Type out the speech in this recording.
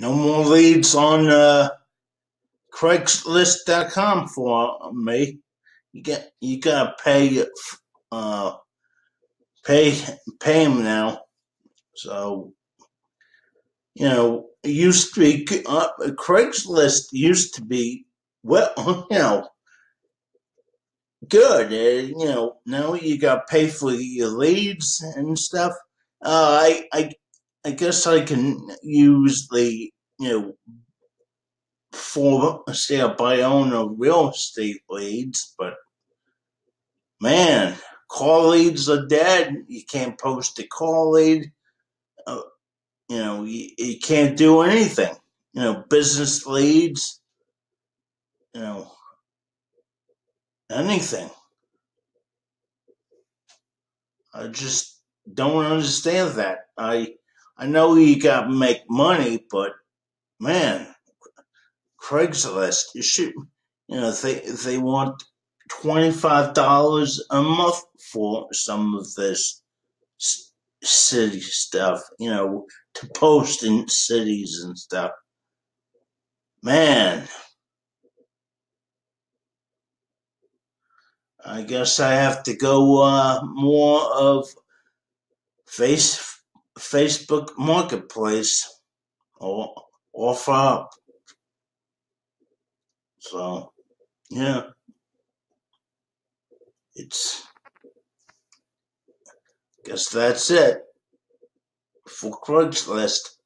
No more leads on uh, Craigslist.com for me. You get you gotta pay uh pay pay him now. So you know, used to be uh, Craigslist used to be well, you know, good. Uh, you know, now you got to pay for your leads and stuff. Uh, I I I guess I can use the you know for say a buy own a real estate leads, but man, call leads are dead. You can't post a call lead. Uh, you know, you, you can't do anything. You know, business leads. You know, anything. I just don't understand that. I I know you got to make money, but man, Craigslist, you should, you know, they they want twenty five dollars a month for some of this city stuff, you know, to post in cities and stuff. Man, I guess I have to go uh, more of face Facebook Marketplace or OfferUp. So, yeah, it's. Guess that's it for Craigslist.